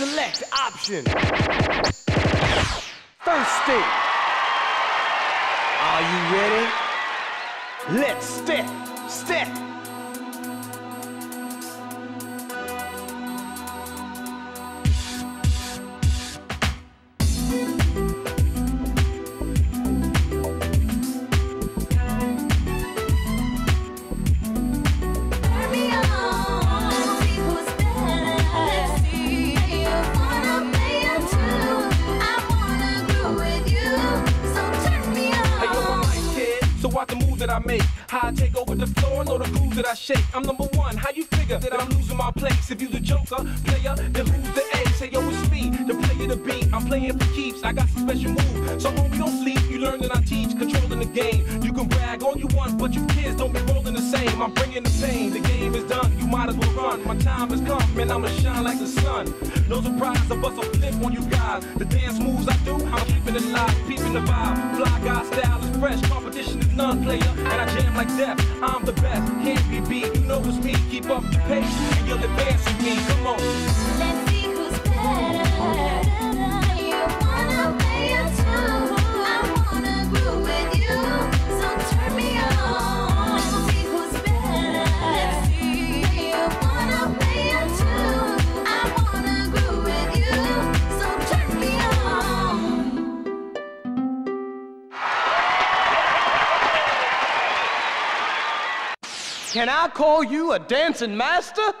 action. Thirsty. Are you ready? Let's step, step. So watch the moves that I make. How I take over the floor, know the grooves that I shake. I'm number one. How you figure that I'm losing my place? If you the joker, player, then who's the A? Say yo, it's me, the player to beat. I'm playing for keeps. I got some special moves. So homie, don't sleep. You learn that I teach, controlling the game. You can brag all you want, but you kids don't be rolling the same. I'm bringing the pain. The game is done. You might as well run. My time has come, and I'ma shine like the sun. No surprise, I bust a flip on you guys. The dance moves I do, I'm keeping it live, peeping the vibe. Fly guy style is fresh, competition is none, player. And I jam like death. I'm the best, can't be beat. You know it's me. Keep up the pace, and you'll advance with me. Come on. Can I call you a dancing master?